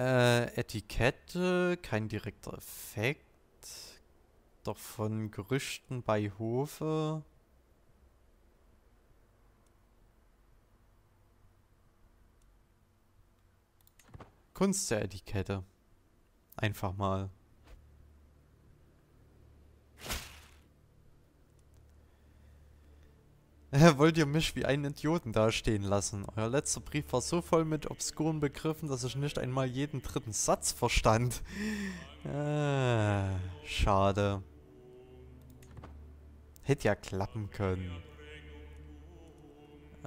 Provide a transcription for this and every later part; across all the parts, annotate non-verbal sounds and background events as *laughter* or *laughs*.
Äh, Etikette, kein direkter Effekt. Doch von Gerüchten bei Hofe. Kunst der Etikette. Einfach mal. Wollt ihr mich wie einen Idioten dastehen lassen? Euer letzter Brief war so voll mit obskuren Begriffen, dass ich nicht einmal jeden dritten Satz verstand. Äh, *laughs* schade. Hätte ja klappen können.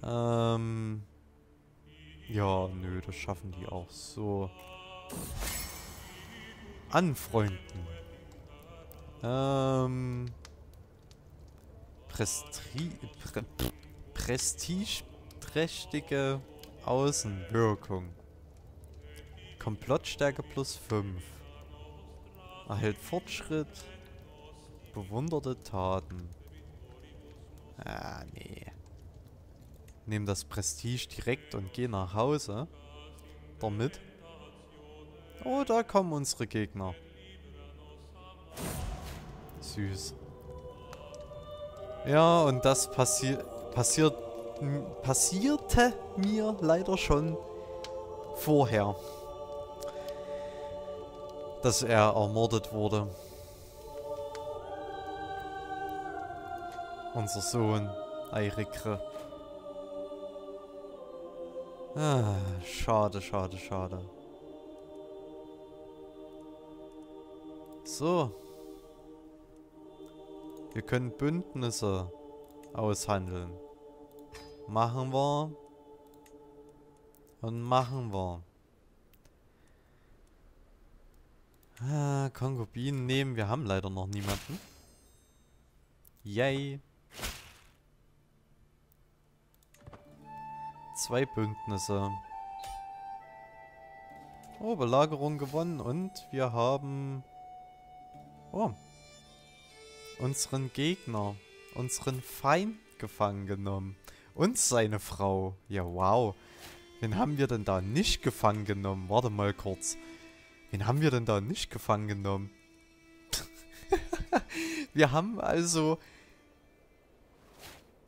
Ähm... Ja, nö, das schaffen die auch so. Anfreunden. Ähm... Prestri Pre prestigeträchtige Außenwirkung. Komplottstärke plus 5. Erhält Fortschritt. Bewunderte Taten. Ah, nee. Nehm das Prestige direkt und geh nach Hause. Damit. Oh, da kommen unsere Gegner. Süß. Ja, und das passi passiert passierte mir leider schon vorher. Dass er ermordet wurde. Unser Sohn, Eirikre. Ah, schade, schade, schade. So. Wir können Bündnisse aushandeln. Machen wir. Und machen wir. Ah, Konkubinen nehmen. Wir haben leider noch niemanden. Yay. Zwei Bündnisse. Oh, Belagerung gewonnen und wir haben... Oh, unseren Gegner, unseren Feind gefangen genommen. Und seine Frau. Ja, wow. Wen haben wir denn da nicht gefangen genommen? Warte mal kurz. Wen haben wir denn da nicht gefangen genommen? *laughs* wir haben also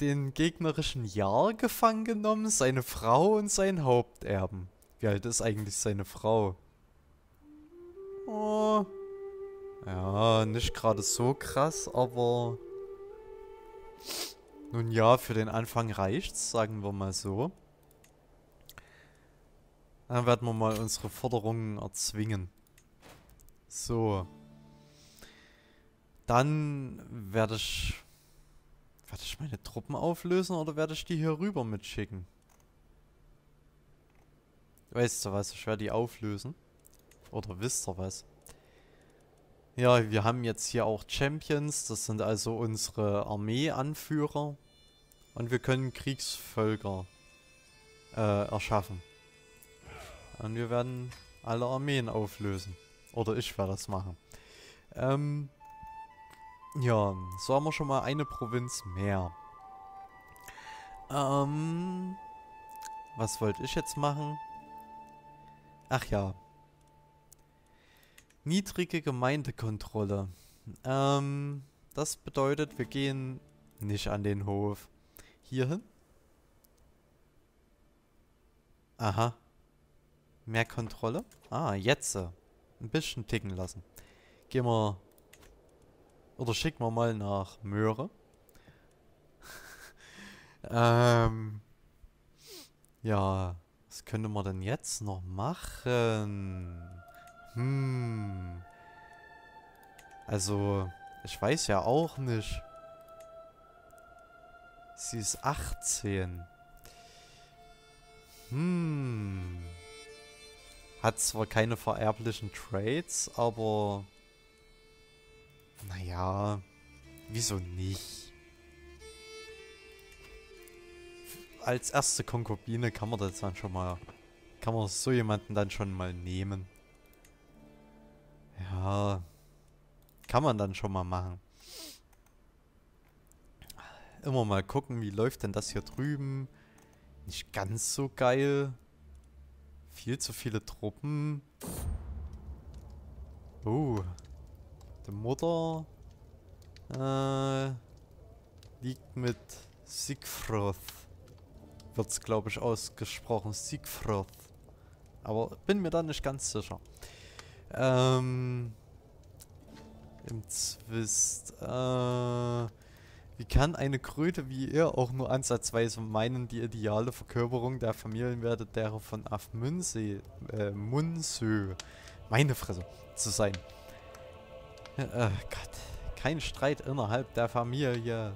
den gegnerischen Jahr gefangen genommen, seine Frau und seinen Haupterben. Wie alt ist eigentlich seine Frau? Oh, ja, nicht gerade so krass, aber... Nun ja, für den Anfang reicht's, sagen wir mal so. Dann werden wir mal unsere Forderungen erzwingen. So. Dann werde ich... Werde ich meine Truppen auflösen oder werde ich die hier rüber mitschicken? Weißt du was, ich werde die auflösen. Oder wisst ihr was? Ja, wir haben jetzt hier auch Champions. Das sind also unsere Armeeanführer. Und wir können Kriegsvölker äh, erschaffen. Und wir werden alle Armeen auflösen. Oder ich werde das machen. Ähm, ja, so haben wir schon mal eine Provinz mehr. Ähm, was wollte ich jetzt machen? Ach ja, Niedrige Gemeindekontrolle. Ähm, das bedeutet, wir gehen nicht an den Hof. Hierhin? Aha. Mehr Kontrolle? Ah, jetzt. Ein bisschen ticken lassen. Gehen wir... Oder schicken wir mal nach Möhre. *laughs* ähm... Ja, was könnte man denn jetzt noch machen? Hm. Also, ich weiß ja auch nicht. Sie ist 18. Hm. Hat zwar keine vererblichen Traits, aber... Naja, wieso nicht? Als erste Konkubine kann man das dann schon mal... Kann man so jemanden dann schon mal nehmen. Ja, kann man dann schon mal machen. Immer mal gucken, wie läuft denn das hier drüben. Nicht ganz so geil. Viel zu viele Truppen. Oh. Die Mutter äh, liegt mit Siegfroth. Wird's, glaube ich, ausgesprochen. Siegfroth. Aber bin mir da nicht ganz sicher. Ähm, Im Zwist. Äh, wie kann eine Kröte wie ihr auch nur ansatzweise meinen, die ideale Verkörperung der Familienwerte derer von Afmünsee, äh, Munsö, meine Fresse, zu sein? Oh Gott, kein Streit innerhalb der Familie.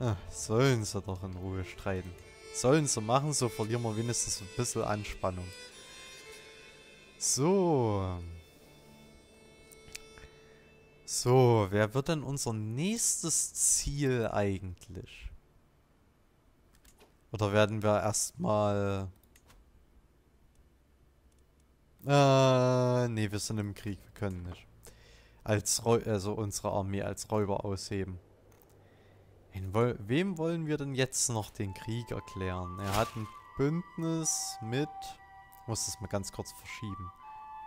Ach, sollen sie doch in Ruhe streiten. Sollen sie machen, so verlieren wir wenigstens ein bisschen Anspannung. So. So, wer wird denn unser nächstes Ziel eigentlich? Oder werden wir erstmal... Äh, nee, wir sind im Krieg, wir können nicht. Als Räu also unsere Armee als Räuber ausheben. Woll wem wollen wir denn jetzt noch den Krieg erklären? Er hat ein Bündnis mit... Ich muss das mal ganz kurz verschieben.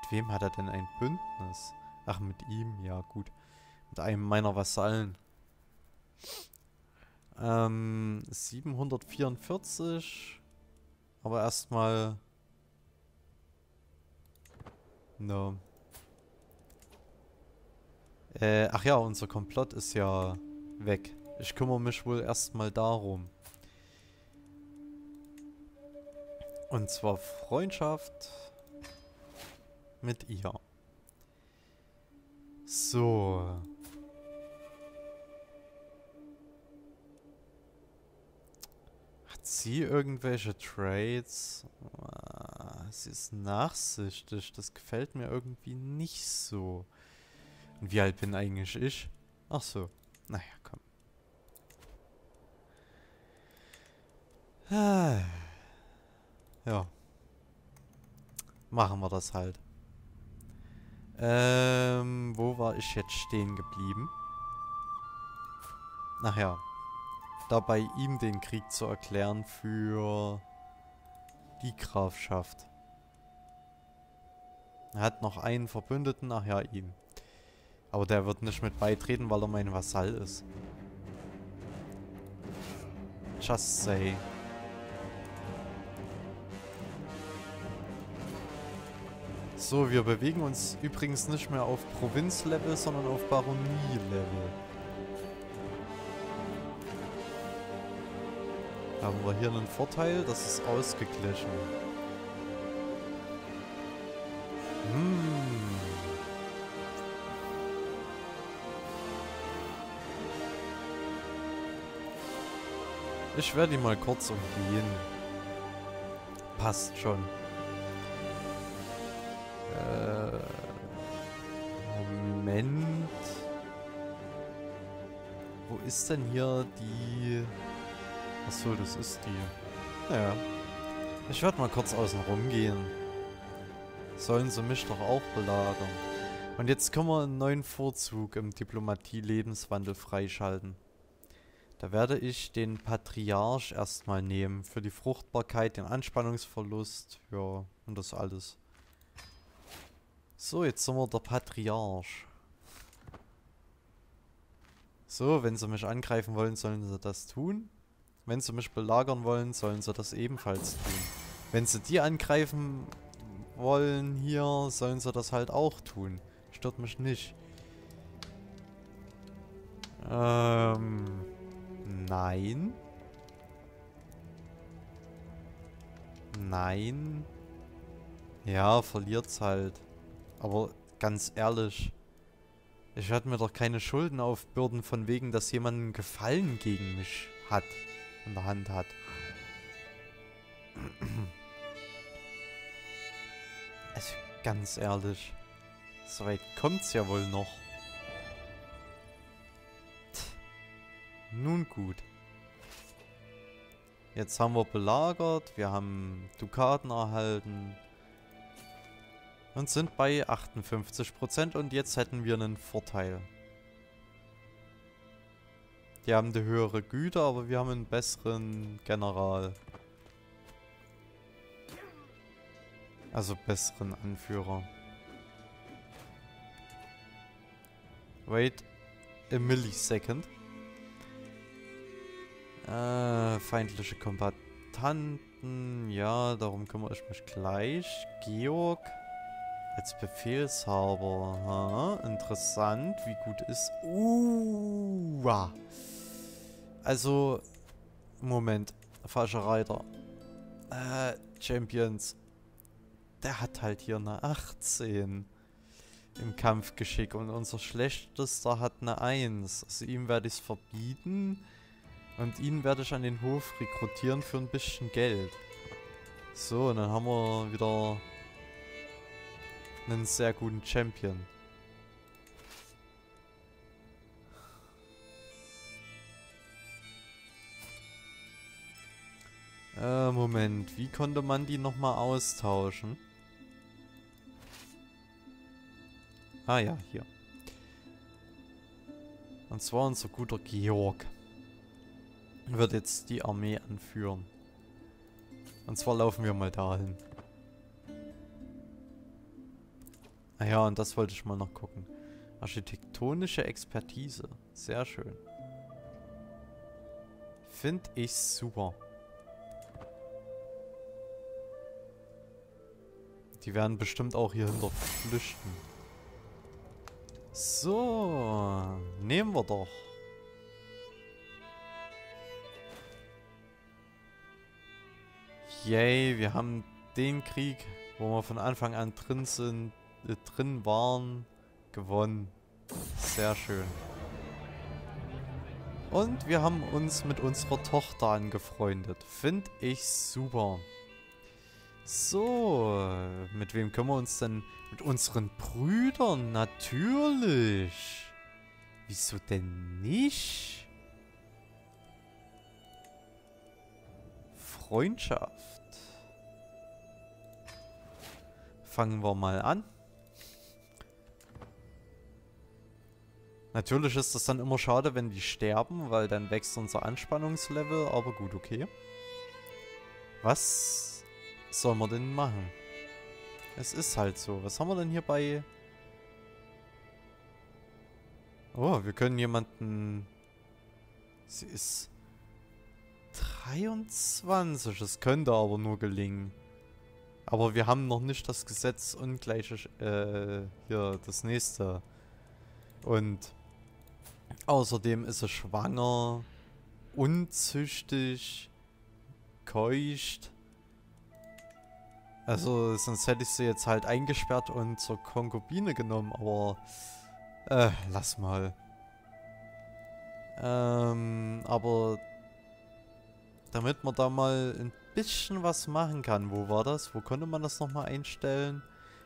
Mit wem hat er denn ein Bündnis? Ach, mit ihm, ja gut. Mit einem meiner Vasallen. Ähm, 744. Aber erstmal... No. Äh, ach ja, unser Komplott ist ja weg. Ich kümmere mich wohl erstmal darum. Und zwar Freundschaft mit ihr. So. Hat sie irgendwelche Trades? Ah, sie ist nachsichtig. Das gefällt mir irgendwie nicht so. Und wie alt bin eigentlich ich? Ach so. Naja, komm. Ah. Ja. Machen wir das halt. Ähm, wo war ich jetzt stehen geblieben? Ach ja. Dabei ihm den Krieg zu erklären für die Grafschaft. Er hat noch einen Verbündeten, ach ja, ihm. Aber der wird nicht mit beitreten, weil er mein Vasall ist. Just say. So, wir bewegen uns übrigens nicht mehr auf Provinzlevel, sondern auf Baronie-Level. Haben wir hier einen Vorteil, das ist ausgeglichen. Hm. Ich werde ihn mal kurz umgehen. Passt schon. Moment. Wo ist denn hier die... Achso, das ist die. Naja. Ich werde mal kurz außen rum gehen. Sollen sie mich doch auch belagern. Und jetzt können wir einen neuen Vorzug im Diplomatie-Lebenswandel freischalten. Da werde ich den Patriarch erstmal nehmen. Für die Fruchtbarkeit, den Anspannungsverlust, ja, und das alles. So, jetzt sind wir der Patriarch. So, wenn sie mich angreifen wollen, sollen sie das tun. Wenn sie mich belagern wollen, sollen sie das ebenfalls tun. Wenn sie die angreifen wollen hier, sollen sie das halt auch tun. Stört mich nicht. Ähm, nein. Nein. Ja, verliert's halt. Aber ganz ehrlich, ich werde mir doch keine Schulden aufbürden von wegen, dass jemand einen Gefallen gegen mich hat, in der Hand hat. Also ganz ehrlich, so weit kommt's ja wohl noch. Nun gut. Jetzt haben wir belagert, wir haben Dukaten erhalten, und sind bei 58% und jetzt hätten wir einen Vorteil. Die haben die höhere Güter, aber wir haben einen besseren General. Also besseren Anführer. Wait a millisecond. Äh, feindliche Kombatanten. Ja, darum kümmere ich mich gleich. Georg als Befehlshaber. Ha, interessant. Wie gut ist... Uh, Also, Moment. Falscher Reiter. Äh, Champions. Der hat halt hier eine 18 im Kampfgeschick und unser schlechtester hat eine 1. Also ihm werde ich es verbieten und ihn werde ich an den Hof rekrutieren für ein bisschen Geld. So, und dann haben wir wieder einen sehr guten Champion. Äh, Moment. Wie konnte man die nochmal austauschen? Ah ja, hier. Und zwar unser guter Georg. Wird jetzt die Armee anführen. Und zwar laufen wir mal dahin. Ah ja, und das wollte ich mal noch gucken. Architektonische Expertise. Sehr schön. Finde ich super. Die werden bestimmt auch hier hinter flüchten. So, nehmen wir doch. Yay, wir haben den Krieg, wo wir von Anfang an drin sind, drin waren, gewonnen. Sehr schön. Und wir haben uns mit unserer Tochter angefreundet. Finde ich super. So, mit wem können wir uns denn... Mit unseren Brüdern, natürlich. Wieso denn nicht? Freundschaft. Fangen wir mal an. Natürlich ist das dann immer schade, wenn die sterben, weil dann wächst unser Anspannungslevel, aber gut, okay. Was soll man denn machen? Es ist halt so. Was haben wir denn hier bei... Oh, wir können jemanden... Sie ist... 23. Es könnte aber nur gelingen. Aber wir haben noch nicht das Gesetz ungleiche... Äh, hier, das nächste. Und... Außerdem ist sie schwanger, unzüchtig, keucht also, sonst hätte ich sie jetzt halt eingesperrt und zur Konkubine genommen, aber... Äh, lass mal. Ähm, aber... Damit man da mal ein bisschen was machen kann. Wo war das? Wo konnte man das nochmal einstellen?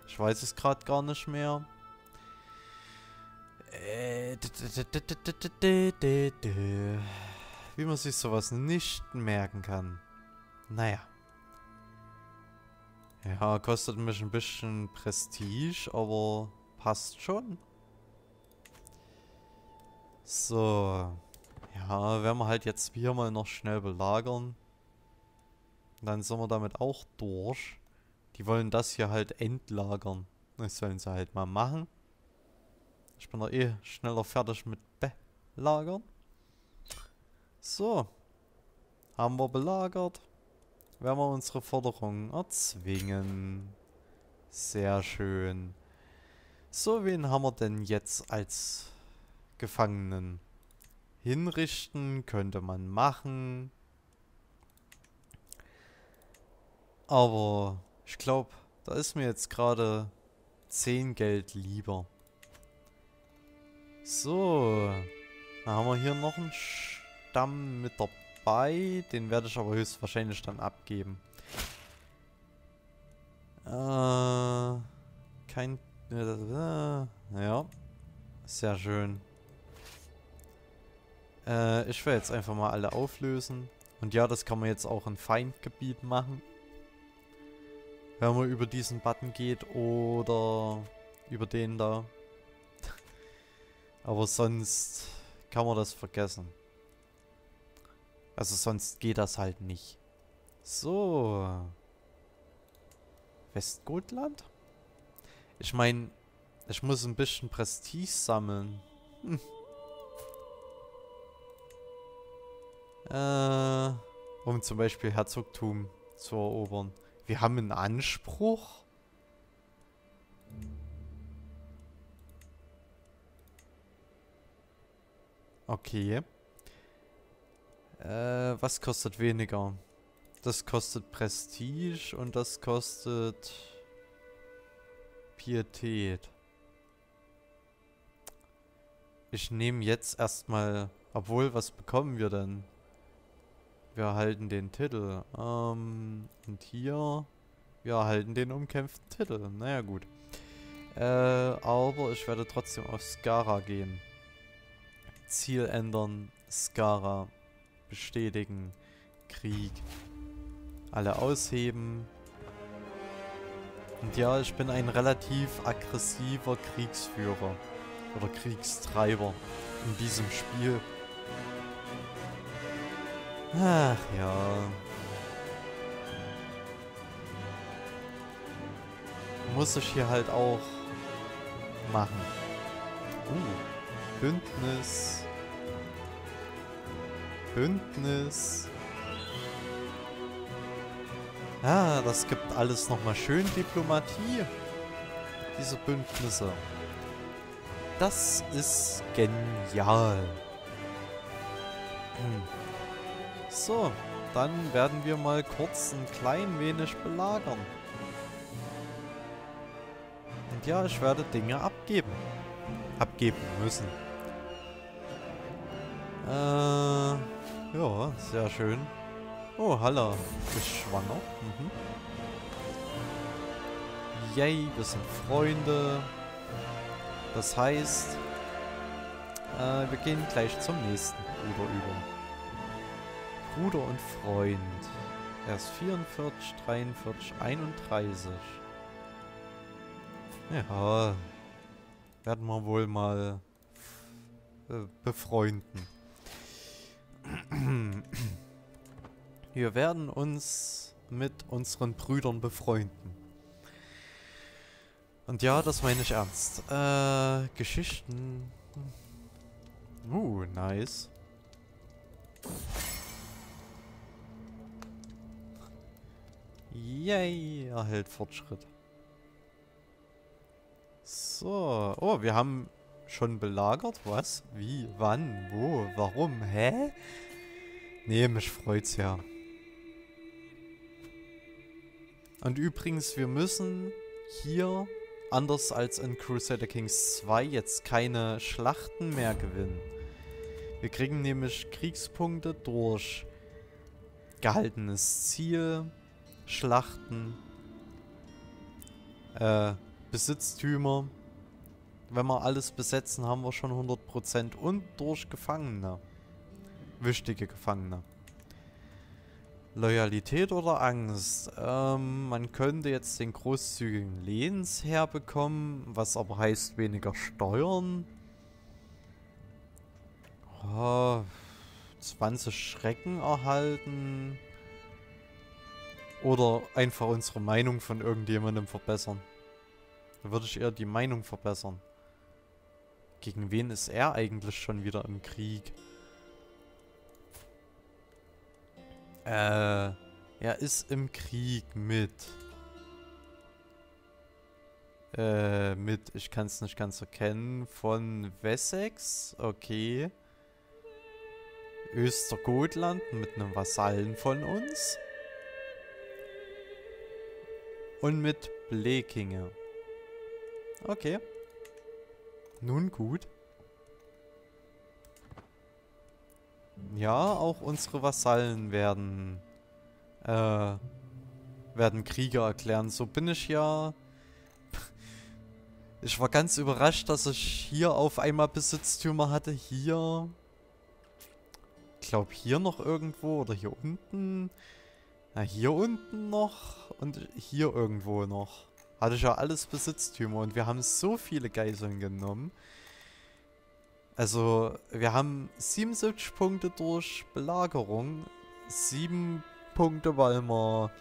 Ich weiß es gerade gar nicht mehr. Wie man sich sowas nicht merken kann. Naja. Ja, kostet mich ein bisschen Prestige, aber passt schon. So. Ja, werden wir halt jetzt hier mal noch schnell belagern. Dann sind wir damit auch durch. Die wollen das hier halt entlagern. Das sollen sie halt mal machen. Ich bin doch eh schneller fertig mit belagern. So. Haben wir belagert werden wir unsere Forderung erzwingen. Sehr schön. So, wen haben wir denn jetzt als Gefangenen? Hinrichten könnte man machen. Aber ich glaube, da ist mir jetzt gerade 10 Geld lieber. So, dann haben wir hier noch einen Stamm mit dabei. Den werde ich aber höchstwahrscheinlich dann abgeben. Äh, kein... Äh, ja. Sehr schön. Äh, ich will jetzt einfach mal alle auflösen. Und ja, das kann man jetzt auch in Feindgebiet machen. Wenn man über diesen Button geht oder über den da. Aber sonst kann man das vergessen. Also sonst geht das halt nicht. So. Westgotland? Ich meine, ich muss ein bisschen Prestige sammeln. Hm. *laughs* Äh, um zum Beispiel Herzogtum zu erobern. Wir haben einen Anspruch. Okay. Äh, was kostet weniger? Das kostet Prestige und das kostet Pietät. Ich nehme jetzt erstmal... Obwohl, was bekommen wir denn? Wir erhalten den Titel. Ähm, und hier... Wir erhalten den umkämpften Titel. Naja, gut. Äh, aber ich werde trotzdem auf Skara gehen. Ziel ändern, Skara bestätigen, Krieg. Alle ausheben. Und ja, ich bin ein relativ aggressiver Kriegsführer. Oder Kriegstreiber in diesem Spiel. Ach ja. Muss ich hier halt auch machen. Uh. Bündnis. Bündnis. Ah, das gibt alles nochmal schön Diplomatie. Diese Bündnisse. Das ist genial. Hm. So, dann werden wir mal kurz ein klein wenig belagern. Und ja, ich werde Dinge abgeben. Abgeben müssen. Äh, ja, sehr schön. Oh, Halla ist schwanger. Mhm. Yay, wir sind Freunde. Das heißt, äh, wir gehen gleich zum nächsten Bruder über. Bruder und Freund. Er ist 44, 43, 31. Ja, werden wir wohl mal äh, befreunden. Wir werden uns mit unseren Brüdern befreunden. Und ja, das meine ich ernst. Äh, Geschichten. Uh, nice. Yay, erhält Fortschritt. So. Oh, wir haben schon belagert? Was? Wie? Wann? Wo? Warum? Hä? Nee, mich freut's ja. Und übrigens, wir müssen hier, anders als in Crusader Kings 2, jetzt keine Schlachten mehr gewinnen. Wir kriegen nämlich Kriegspunkte durch gehaltenes Ziel, Schlachten, äh, Besitztümer wenn wir alles besetzen, haben wir schon 100% und durch Gefangene. Wichtige Gefangene. Loyalität oder Angst? Ähm, man könnte jetzt den großzügigen Lehnsherr bekommen, was aber heißt weniger Steuern. Oh, 20 Schrecken erhalten. Oder einfach unsere Meinung von irgendjemandem verbessern. Da würde ich eher die Meinung verbessern. Gegen wen ist er eigentlich schon wieder im Krieg? Äh, er ist im Krieg mit. Äh, mit, ich kann es nicht ganz erkennen, von Wessex, okay. Östergotland mit einem Vasallen von uns. Und mit Blekinge. Okay. Nun gut. Ja, auch unsere Vasallen werden äh, werden Krieger erklären. So bin ich ja. *laughs* Ich war ganz überrascht, dass ich hier auf einmal Besitztümer hatte. Hier. Ich glaube hier noch irgendwo oder hier unten. Na, hier unten noch und hier irgendwo noch. Hatte ich ja alles Besitztümer und wir haben so viele Geiseln genommen. Also, wir haben 77 Punkte durch Belagerung, 7 Punkte, weil wir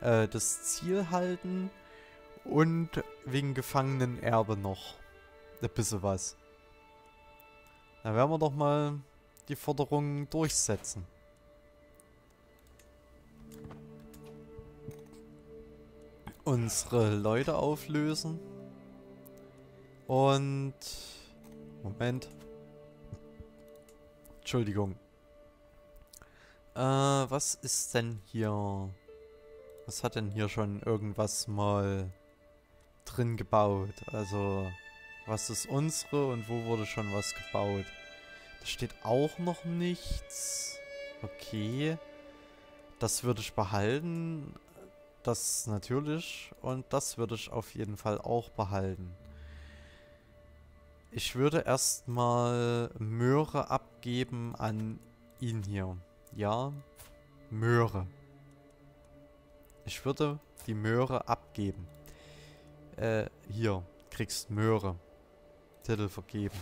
äh, das Ziel halten und wegen Gefangenenerbe noch ein bisschen was. Dann werden wir doch mal die Forderungen durchsetzen. Unsere Leute auflösen. Und... Moment. Entschuldigung. Äh, was ist denn hier... Was hat denn hier schon irgendwas mal drin gebaut? Also, was ist unsere und wo wurde schon was gebaut? Da steht auch noch nichts. Okay. Das würde ich behalten. Das natürlich. Und das würde ich auf jeden Fall auch behalten. Ich würde erstmal Möhre abgeben an ihn hier. Ja, Möhre. Ich würde die Möhre abgeben. Äh, hier, kriegst Möhre. Titel vergeben.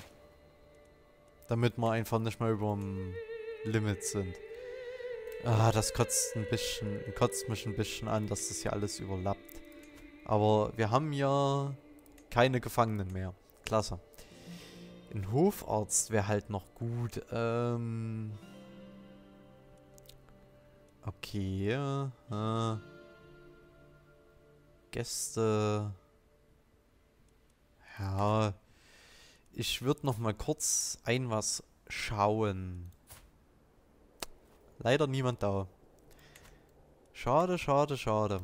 Damit wir einfach nicht mehr über dem Limit sind. Ah, das kotzt ein bisschen, kotzt mich ein bisschen an, dass das hier alles überlappt. Aber wir haben ja keine Gefangenen mehr. Klasse. Ein Hofarzt wäre halt noch gut. Ähm okay. Äh Gäste. Ja. Ich würde noch mal kurz ein was schauen. Leider niemand da. Schade, schade, schade.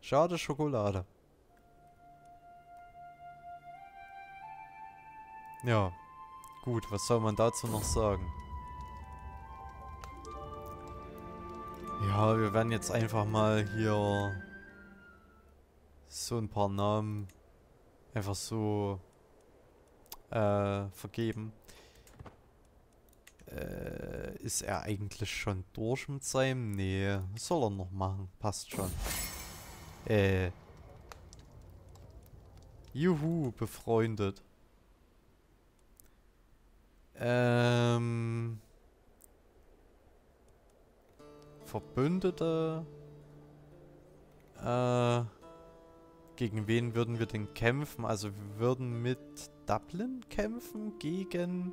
Schade Schokolade. Ja. Gut, was soll man dazu noch sagen? Ja, wir werden jetzt einfach mal hier so ein paar Namen einfach so äh, vergeben. Äh, ist er eigentlich schon durch mit seinem? Nee, soll er noch machen. Passt schon. Äh. Juhu, befreundet. Ähm. Verbündete. Äh. Gegen wen würden wir denn kämpfen? Also wir würden mit Dublin kämpfen gegen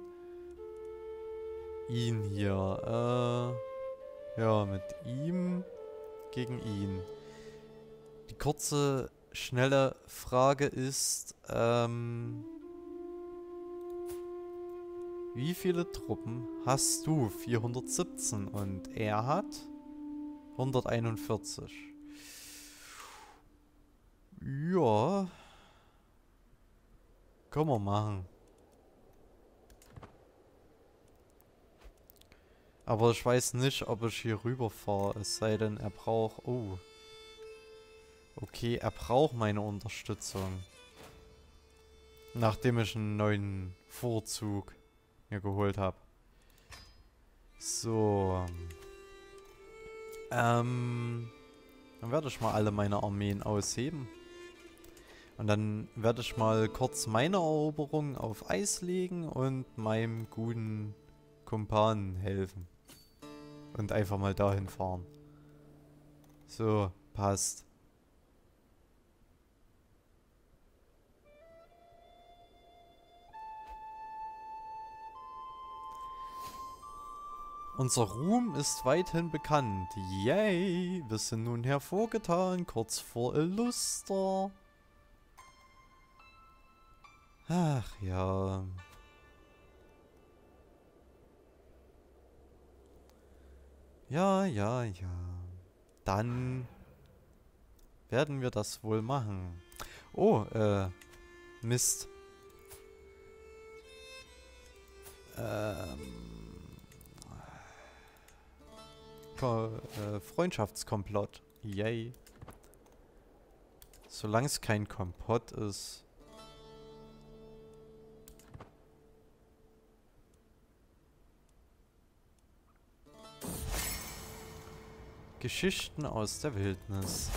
ihn hier. Äh, ja, mit ihm gegen ihn. Die kurze, schnelle Frage ist, ähm, wie viele Truppen hast du? 417 und er hat 141. Ja. Können wir machen. Aber ich weiß nicht, ob ich hier rüberfahre. Es sei denn, er braucht... Oh. Okay, er braucht meine Unterstützung. Nachdem ich einen neuen Vorzug mir geholt habe. So. Ähm. Dann werde ich mal alle meine Armeen ausheben. Und dann werde ich mal kurz meine Eroberung auf Eis legen und meinem guten Kumpanen helfen. Und einfach mal dahin fahren. So, passt. Unser Ruhm ist weithin bekannt. Yay! Wir sind nun hervorgetan, kurz vor Illuster. Ach ja. Ja, ja, ja. Dann werden wir das wohl machen. Oh, äh, Mist. Ähm. äh, Freundschaftskomplott. Yay. Solange es kein Kompott ist. Geschichten aus der Wildnis.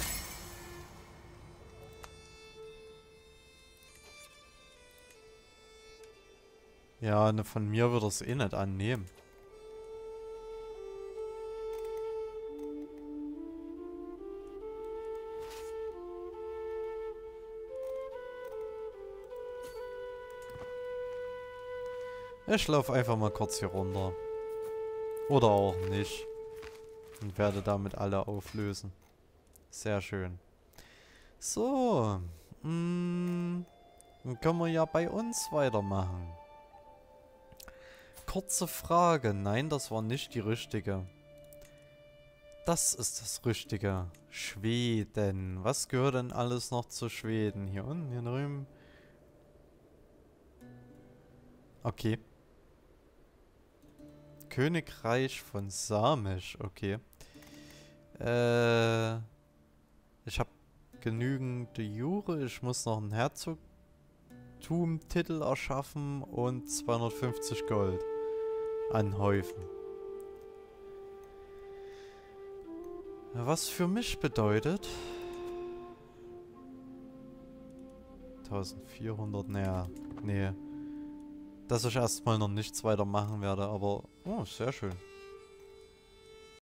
Ja, ne, von mir würde es eh nicht annehmen. Ich laufe einfach mal kurz hier runter. Oder auch nicht. Und werde damit alle auflösen. Sehr schön. So. Mh, mm, dann können wir ja bei uns weitermachen. Kurze Frage. Nein, das war nicht die richtige. Das ist das Richtige. Schweden. Was gehört denn alles noch zu Schweden? Hier unten, hier drüben. Okay. Königreich von Samisch. Okay. Äh, ich habe genügend Jure. Ich muss noch einen Herzogtum-Titel erschaffen und 250 Gold anhäufen. Was für mich bedeutet... 1400, naja, nee. Dass ich erstmal noch nichts weiter machen werde, aber... Oh, sehr schön.